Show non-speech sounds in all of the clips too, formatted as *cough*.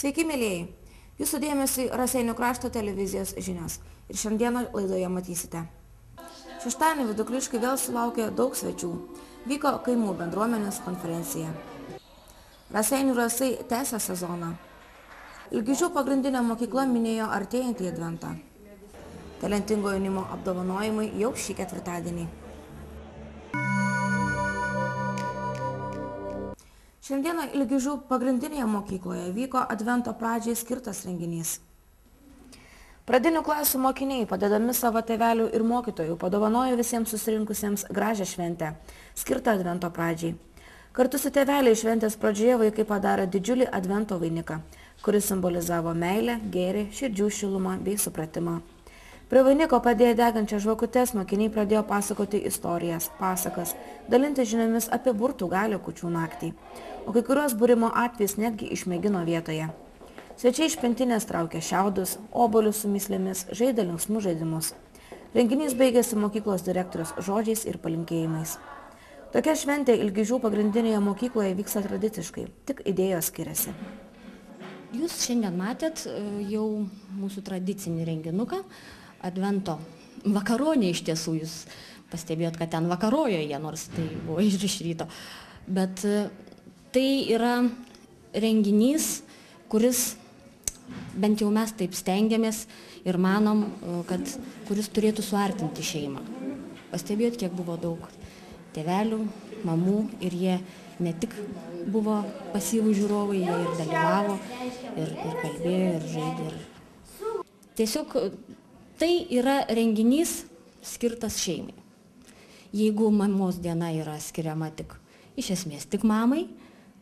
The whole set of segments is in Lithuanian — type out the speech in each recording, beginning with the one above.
Sveiki, mėlyjei. Jūsų dėmesį Raseinių krašto televizijos žinios. Ir šiandieną laidoje matysite. Šeštadienį vidukliškai vėl sulaukė daug svečių. Vyko kaimų bendruomenės konferencija. Raseinių rasai tęsia sezoną. Ilgižių pagrindinė mokykla minėjo artėjantį adventą. Talentingo jaunimo apdovanojimai jau šį ketvirtadienį. Šiandieną Ilgižių pagrindinėje mokykloje vyko advento pradžiai skirtas renginys. Pradinių klasių mokiniai, padedami savo tėvelių ir mokytojų, padovanojo visiems susirinkusiems gražią šventę, skirtą advento pradžiai. Kartu su tėveliai šventės pradžioje vaikai padarė didžiulį advento vainiką, kuris simbolizavo meilę, gėrį, širdžių šilumą bei supratimą. Prie vainiko padėję degančią žvakutes mokiniai pradėjo pasakoti istorijas, pasakas, dalinti žiniomis apie burtų galio kučių naktį, o kai kurios būrimo atvejus netgi išmėgino vietoje. Svečiai iš pintinės traukė šiaudus, obolius su mislėmis, žaidė linksmus žaidimus. Renginys baigėsi mokyklos direktorius žodžiais ir palinkėjimais. Tokia šventė Ilgižių pagrindinėje mokykloje vyksta tradiciškai, tik idėjos skiriasi. Jūs šiandien matėt e, jau mūsų tradicinį renginuką, advento vakaronė iš tiesų, jūs pastebėjot, kad ten vakarojo jie, nors tai buvo *laughs* ir iš ryto. Bet e, tai yra renginys, kuris, bent jau mes taip stengiamės ir manom, e, kad kuris turėtų suartinti šeimą. Pastebėjot, kiek buvo daug tėvelių, mamų ir jie ne tik buvo pasyvų žiūrovai, jie ir dalyvavo, ir, ir kalbėjo, ir žaidė. Ir... Tiesiog tai yra renginys skirtas šeimai. Jeigu mamos diena yra skiriama tik, iš esmės tik mamai,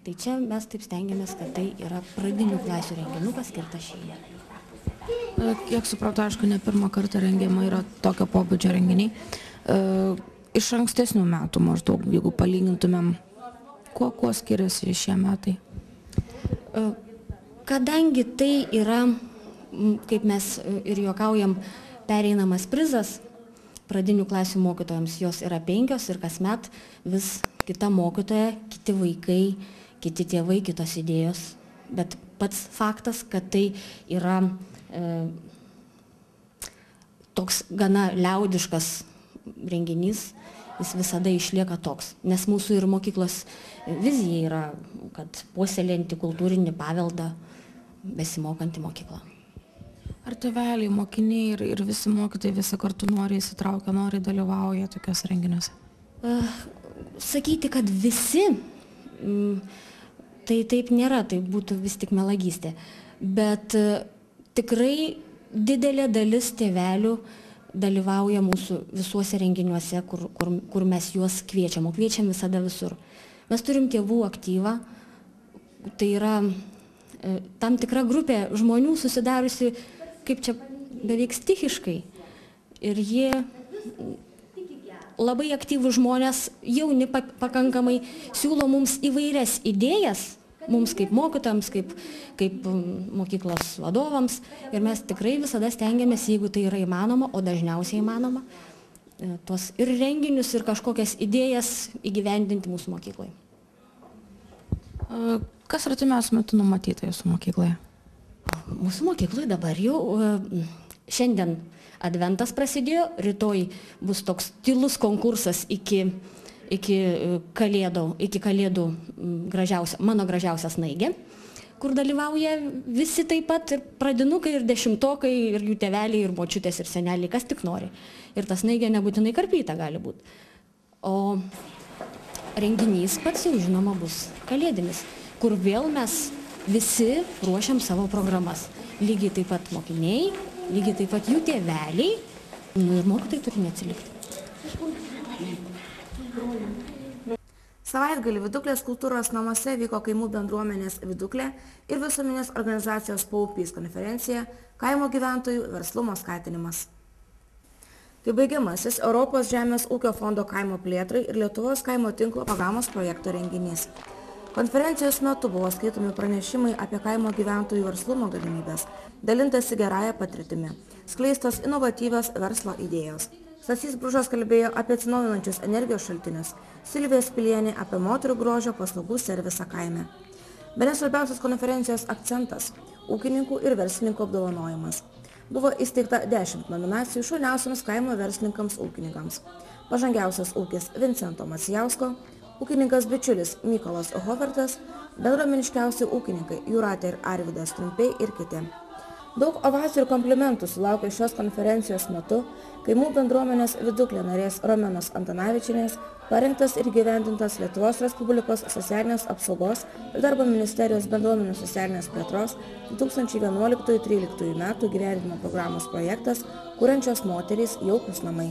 tai čia mes taip stengiamės, kad tai yra pradinių klasių renginukas skirtas šeimai. Kiek supratau, aišku, ne pirmą kartą rengiama yra tokio pobūdžio renginiai. Iš ankstesnių metų maždaug, jeigu palygintumėm, kuo, kuo skiriasi šie metai? Kadangi tai yra, kaip mes ir juokaujam, pereinamas prizas pradinių klasių mokytojams, jos yra penkios ir kasmet vis kita mokytoja, kiti vaikai, kiti tėvai, kitos idėjos. Bet pats faktas, kad tai yra e, toks gana liaudiškas renginys, jis visada išlieka toks. Nes mūsų ir mokyklos vizija yra, kad puoselėjantį kultūrinį paveldą besimokanti mokykla. Ar tėveliai, mokiniai ir, ir visi mokytojai visi kartu nori įsitraukia, nori dalyvauja tokiuose renginiuose? Uh, sakyti, kad visi, mm, tai taip nėra, tai būtų vis tik melagystė. Bet uh, tikrai didelė dalis tėvelių dalyvauja mūsų visuose renginiuose, kur, kur, kur mes juos kviečiam, o kviečiam visada visur. Mes turim tėvų aktyvą, tai yra e, tam tikra grupė žmonių susidariusi kaip čia beveik stichiškai. Ir jie labai aktyvų žmonės, jauni pakankamai, siūlo mums įvairias idėjas, mums kaip mokytams, kaip, kaip mokyklos vadovams. Ir mes tikrai visada stengiamės, jeigu tai yra įmanoma, o dažniausiai įmanoma, tuos ir renginius, ir kažkokias idėjas įgyvendinti mūsų mokykloje. Kas artimiausiu metu numatyta jūsų mokykloje? Mūsų mokykloje dabar jau šiandien adventas prasidėjo, rytoj bus toks tylus konkursas iki, iki, kalėdų, iki kalėdų gražiausia, mano gražiausias naigė, kur dalyvauja visi taip pat, ir pradinukai, ir dešimtokai, ir jų teveliai, ir močiutės, ir seneliai, kas tik nori. Ir tas naigė nebūtinai karpyta gali būti. O renginys pats jau žinoma bus kalėdinis, kur vėl mes visi ruošiam savo programas. Lygiai taip pat mokiniai, lygiai taip pat jų tėveliai, nu ir mokytojai turi neatsilikti. Savaitgalį Viduklės kultūros namuose vyko kaimų bendruomenės Viduklė ir visuomenės organizacijos Paupys konferencija kaimo gyventojų verslumo skatinimas. Tai baigiamasis Europos žemės ūkio fondo kaimo plėtrai ir Lietuvos kaimo tinklo programos projekto renginys. Konferencijos metu buvo skaitomi pranešimai apie kaimo gyventojų verslumo galimybės, dalintasi gerąją patirtimi, skleistos inovatyvios verslo idėjos. Stasys Bružas kalbėjo apie atsinaujinančius energijos šaltinius, Silvija Spilienė apie moterų grožio paslaugų servisą kaime. Bene svarbiausias konferencijos akcentas – ūkininkų ir verslininkų apdovanojimas. Buvo įsteigta 10 nominacijų šauniausiams kaimo verslininkams ūkininkams. Pažangiausias ūkis Vincento Macijausko, ūkininkas bičiulis Mykolas Hovertas, bendruomeniškiausi ūkininkai Jūratė ir Arvidas Trumpiai ir kiti. Daug ovacijų ir komplimentų sulaukė šios konferencijos metu kaimų bendruomenės viduklė narės Romenos Antanavičinės parengtas ir gyvendintas Lietuvos Respublikos socialinės apsaugos ir darbo ministerijos bendruomenių socialinės plėtros 2011-2013 metų gyvendinimo programos projektas Kuriančios moterys jaukus namai.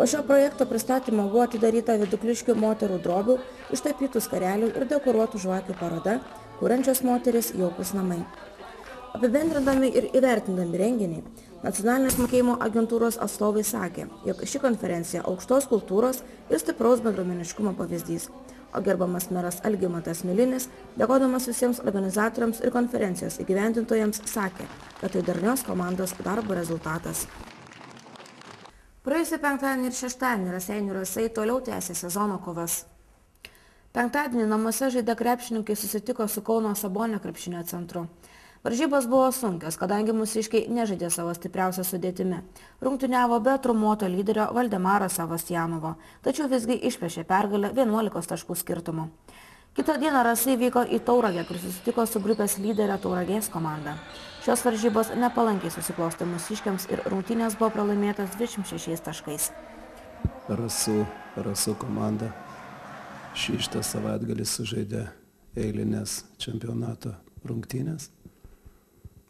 Po šio projekto pristatymo buvo atidaryta vidukliškių moterų drobių, ištapytų skarelių ir dekoruotų žvakių paroda Kuriančios moteris jaukus namai. Apibendrindami ir įvertindami renginį, nacionalinės mokėjimo agentūros atstovai sakė, jog ši konferencija aukštos kultūros ir stipraus bendruomeniškumo pavyzdys, o gerbamas meras Algimantas Milinis, dėkodamas visiems organizatoriams ir konferencijos įgyvendintojams, sakė, kad tai darnios komandos darbo rezultatas. Praėjusį penktadienį ir šeštadienį Raseinių rasai toliau tęsė sezono kovas. Penktadienį namuose žaidė krepšininkai susitiko su Kauno Sabonio krepšinio centru. Varžybos buvo sunkios kadangi mūsiškiai nežaidė savo stipriausia sudėtimi. Rungtyniavo be traumuoto lyderio valdemaro savastjanovo tačiau visgi išplėšė pergalę vienuolikos taškų skirtumu kitą dieną rasai vyko į tauragę kur susitiko su grupės lydere tauragės komanda. Šios varžybos nepalankiai susiklostė mūsiškiams ir rungtynės buvo pralaimėtos dvidešimt šešiais taškais. Rasų rasų komanda šį šitą savaitgalį sužaidė eilines čempionato rungtynes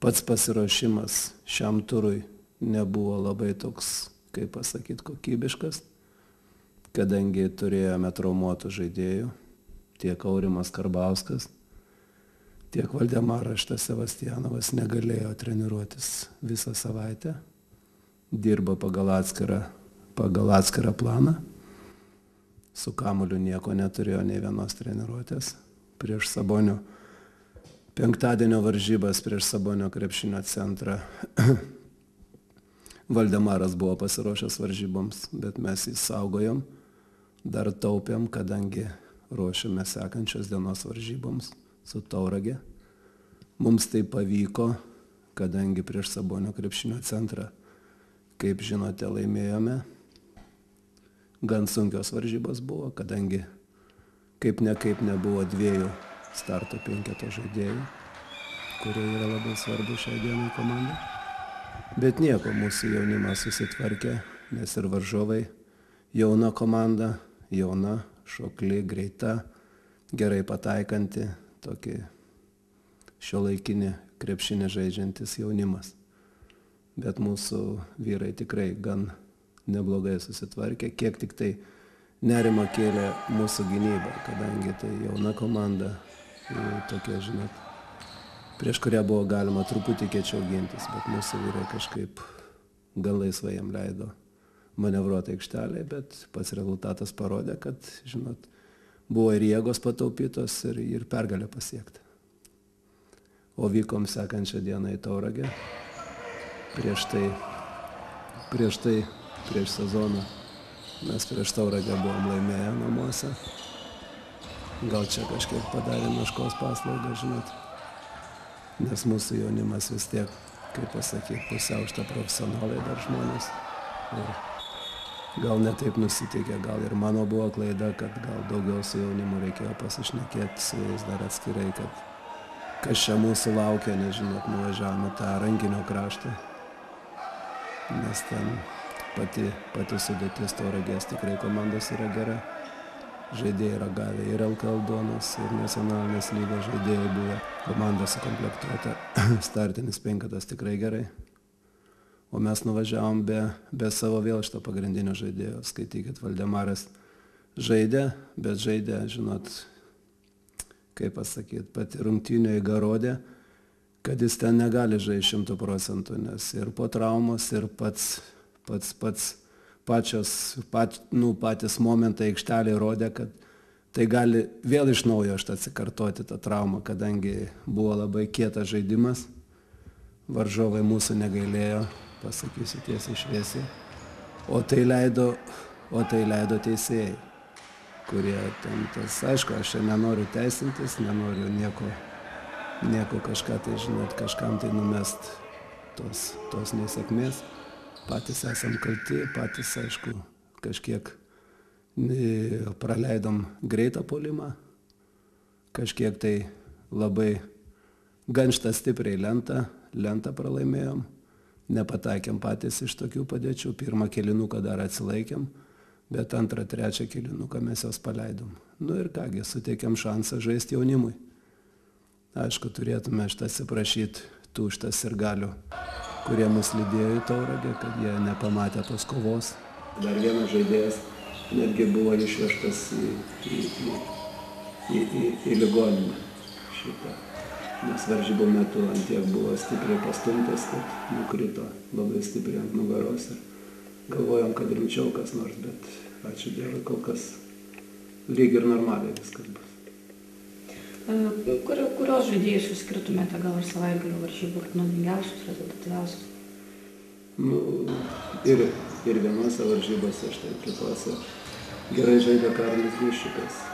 pats pasiruošimas šiam turui nebuvo labai toks, kaip pasakyti, kokybiškas, kadangi turėjome traumuotų žaidėjų, tiek Aurimas Karbauskas, tiek Valdemaras Sebastianovas negalėjo treniruotis visą savaitę, dirbo pagal atskirą, pagal atskirą planą, su kamuliu nieko neturėjo nei vienos treniruotės prieš Sabonių penktadienio varžybas prieš Sabonio krepšinio centrą. *clears throat* Valdemaras buvo pasiruošęs varžyboms, bet mes jį saugojom, dar taupėm, kadangi ruošiame sekančios dienos varžyboms su Tauragė. Mums tai pavyko, kadangi prieš Sabonio krepšinio centrą, kaip žinote, laimėjome. Gan sunkios varžybos buvo, kadangi kaip ne kaip nebuvo dviejų starto penketo žaidėjų, kurie yra labai svarbu šiai dienai komandai. Bet nieko, mūsų jaunimas susitvarkė, nes ir varžovai jauna komanda, jauna, šokli, greita, gerai pataikanti, tokį šio laikinį krepšinį žaidžiantis jaunimas. Bet mūsų vyrai tikrai gan neblogai susitvarkė, kiek tik tai nerima kėlė mūsų gynyba, kadangi tai jauna komanda, tokia, žinot, prieš kurią buvo galima truputį kiečiau gintis, bet mūsų vyrai kažkaip gan laisvai jam leido manevruoti aikštelėje, bet pats rezultatas parodė, kad, žinot, buvo ir jėgos pataupytos ir, ir pergalę pasiekti. O vykom sekančią dieną į Tauragę. Prieš tai, prieš tai, prieš sezoną mes prieš Tauragę buvom laimėję namuose gal čia kažkiek padarė meškos paslaugą, žinot. Nes mūsų jaunimas vis tiek, kaip pasakyti, pusiau šitą profesionalai dar žmonės. Ir gal netaip nusiteikė, gal ir mano buvo klaida, kad gal daugiau su jaunimu reikėjo pasišnekėti su jais dar atskirai, kad kas čia mūsų laukia, nežinot, nuvažiavome tą rankinio kraštą. Nes ten pati, pati sudėtis tauragės tikrai komandos yra gera žaidėjai yra gavę ir LKL duonos, ir nacionalinės lygos žaidėjai buvo. Komanda sukomplektuota, *clears throat* startinis penkatas tikrai gerai. O mes nuvažiavom be, be savo vėl šito pagrindinio žaidėjo. Skaitykit, Valdemaras žaidė, bet žaidė, žinot, kaip pasakyti, pati rungtynio įgarodė, kad jis ten negali žaisti šimtų procentų, nes ir po traumos, ir pats, pats, pats pačios, pat, nu, patys momentai aikštelėje rodė, kad tai gali vėl iš naujo šitą atsikartoti tą traumą, kadangi buvo labai kietas žaidimas, varžovai mūsų negailėjo, pasakysiu tiesiai šviesiai, o tai leido, o tai leido teisėjai, kurie ten tas, aišku, aš čia nenoriu teisintis, nenoriu nieko, nieko kažką tai, žinot, kažkam tai numest tos, tos nesėkmės. Patys esam kalti, patys, aišku, kažkiek praleidom greitą polimą, kažkiek tai labai ganštą stipriai lentą, lentą pralaimėjom, nepataikėm patys iš tokių padėčių, pirmą kilinuką dar atsilaikėm, bet antrą, trečią kilinuką mes jos paleidom. Nu ir kągi, suteikėm šansą žaisti jaunimui. Aišku, turėtume šitą atsiprašyti tų šitas ir galių, kurie mus lydėjo į tauragę, kad jie nepamatė tos kovos. Dar vienas žaidėjas netgi buvo išvežtas į, į, į, į, į, į ligoninę šitą. Nes varžybų metu ant tiek buvo stipriai pastumtas, kad nukrito labai stipriai ant nugaros ir galvojom, kad rimčiau kas nors, bet ačiū Dievui, kol kas lyg ir normaliai viskas bus. Kur, kurios žaidėjus jūs skirtumėte gal ir savaitgalio varžybų naudingiausius, rezultatyviausius? Nu, ir, ir vienose varžybose, štai kitose gerai žaidė Karolis Gušikas.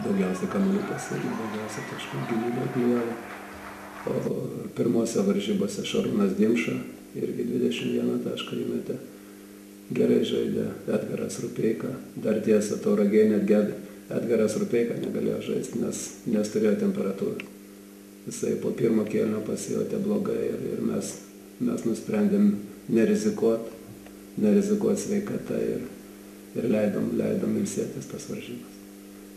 Daugiausia kamuolių pasirinkė, daugiausia taškų gynybą atmijavo. O pirmose varžybose Šarūnas Dimša irgi 21 tašką įmetė. Gerai žaidė Edgaras Rupeika. Dar tiesa, tauragė net Edgaras Rupeika negalėjo žaisti, nes, nes turėjo temperatūrą. Jisai po pirmo kėlinio pasijutė blogai ir, ir mes, mes nusprendėm nerizikuoti, nerizikuoti sveikatą ir, ir leidom, leidom ilsėtis tas varžybas.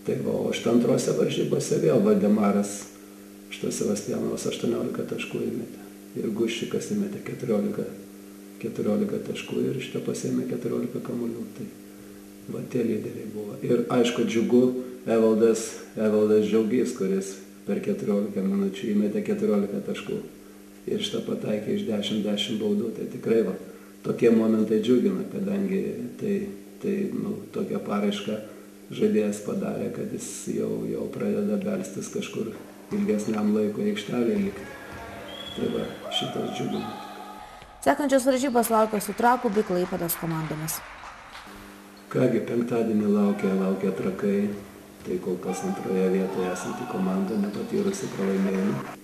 Tai va, o šitą antrose varžybose vėl Vademaras, šitas Sebastianovas 18 taškų įmetė. Ir Guščikas įmetė 14, 14 taškų ir šitą pasėmė 14 kamuolių. Tai va, tie lyderiai buvo. Ir aišku, džiugu, Evaldas, Evaldas Džiaugys, kuris per 14 minučių įmetė 14 taškų. Ir šitą pataikė iš 10-10 baudų. Tai tikrai va, tokie momentai džiugina, kadangi tai tai nu, tokią paraišką žaidėjas padarė, kad jis jau, jau pradeda belstis kažkur ilgesniam laiko aikštelėje likti. Tai va, šitas džiugina. Sekančios varžybos laukia su trakų bei klaipados komandomis. Kągi, penktadienį laukia, laukia trakai, tai kol kas antroje vietoje esanti komanda nepatyrusi pralaimėjimų.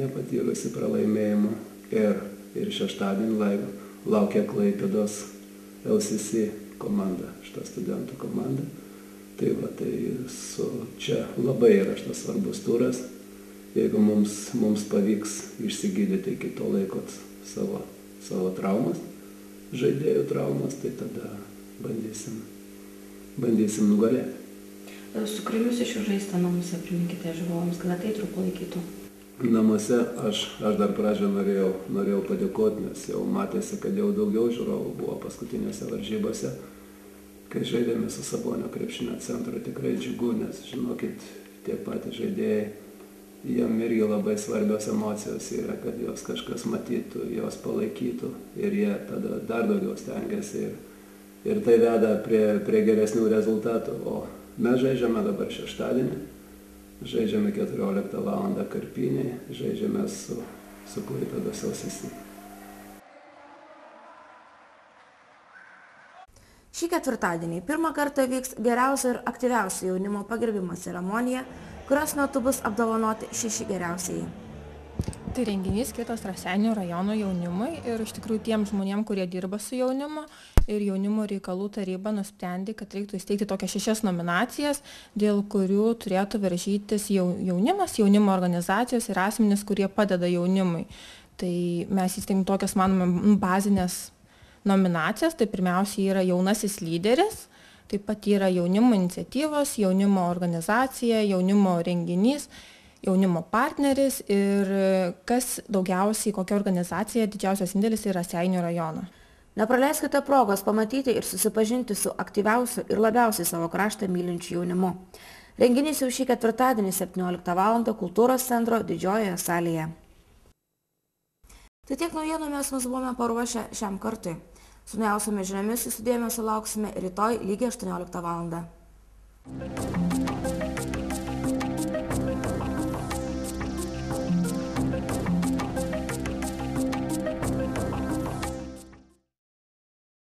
Nepatyrusi pralaimėjimų. Ir, ir šeštadienį laukia klaipados LCC komanda, šita studentų komanda. Tai va, tai su, čia labai yra šitas svarbus turas. Jeigu mums, mums pavyks išsigydyti iki to laiko savo, savo traumas, žaidėjų traumas, tai tada bandysim, bandysim nugalėti. Su kuriuo jūs iš jų žaista namuose, priminkite žiūrovams, kad ateitų palaikytų namuose aš, aš dar pradžią norėjau, norėjau padėkoti, nes jau matėsi, kad jau daugiau žiūrovų buvo paskutinėse varžybose, kai žaidėme su Sabonio krepšinio centru. Tikrai džiugu, nes žinokit, tie patys žaidėjai, jiem irgi labai svarbios emocijos yra, kad jos kažkas matytų, jos palaikytų ir jie tada dar daugiau stengiasi ir, ir tai veda prie, prie geresnių rezultatų. O mes žaidžiame dabar šeštadienį žaidžiame 14 val. karpiniai, žaidžiame su, su Klaipėdos LCC. Šį ketvirtadienį pirmą kartą vyks geriausio ir aktyviausio jaunimo pagerbimo ceremonija, kurios metu bus apdovanoti šeši geriausieji. Tai renginys skirtas Raseinių rajono jaunimui ir iš tikrųjų tiem žmonėm, kurie dirba su jaunimu ir jaunimo reikalų taryba nusprendė, kad reiktų įsteigti tokias šešias nominacijas, dėl kurių turėtų varžytis jaunimas, jaunimo organizacijos ir asmenys, kurie padeda jaunimui. Tai mes įsteigėm tokias, manome, bazinės nominacijas. Tai pirmiausia yra jaunasis lyderis, taip pat yra jaunimo iniciatyvos, jaunimo organizacija, jaunimo renginys jaunimo partneris ir kas daugiausiai, kokia organizacija didžiausias indėlis yra Seinio rajono. Nepraleiskite progos pamatyti ir susipažinti su aktyviausiu ir labiausiai savo kraštą mylinčiu jaunimu. Renginys jau šį ketvirtadienį 17 val. kultūros centro didžiojoje salėje. Tai tiek naujienų mes mus buvome paruošę šiam kartui. Su naujausiamis žiniomis jūsų dėmesio lauksime rytoj lygiai 18 val.